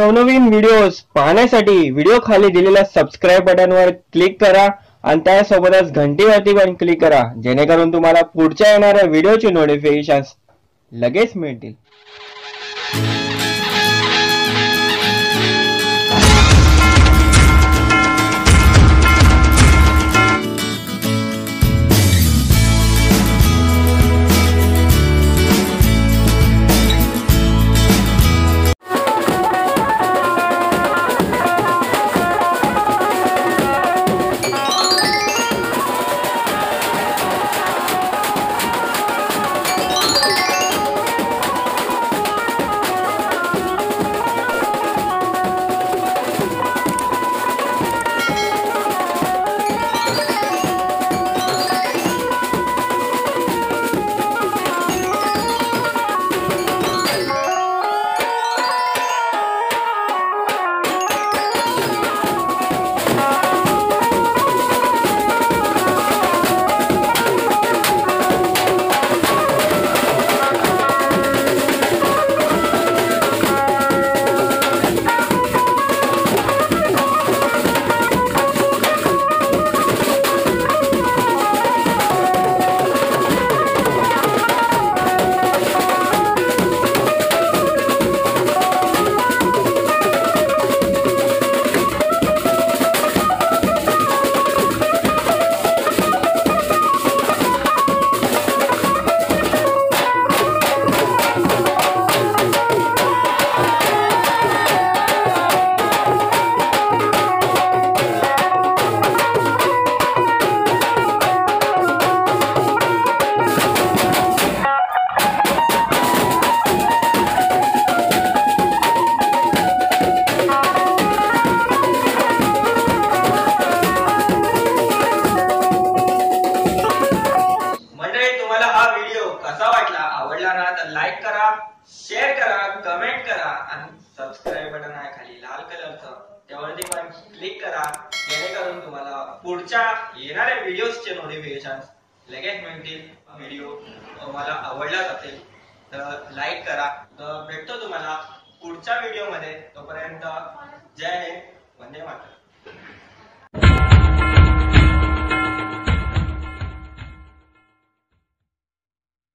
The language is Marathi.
नवनवीन व्हिडिओज पाहण्यासाठी व्हिडिओ खाली दिलेल्या सबस्क्राईब बटनवर क्लिक करा आणि त्यासोबतच घंटीवरती पण क्लिक करा जेणेकरून तुम्हाला पुढच्या येणाऱ्या व्हिडिओची नोटिफिकेशन लगेच मिळतील. कसा वाटला? आवडला ना? तर लाईक करा शेअर करा कमेंट करा आणि सबस्क्राईब बटन आहे खाली लाल कलरचं त्यावरती पण क्लिक करा. जेणेकरून तुम्हाला पुढच्या येणाऱ्या व्हिडिओजचे नोटिफिकेशन लगेच मिळतील. व्हिडिओ तुम्हाला आवडलाच असेल तर लाईक करा. तर भेटतो तुम्हाला पुढच्या व्हिडिओमध्ये तोपर्यंत जय हिंद. वंदे मातरम.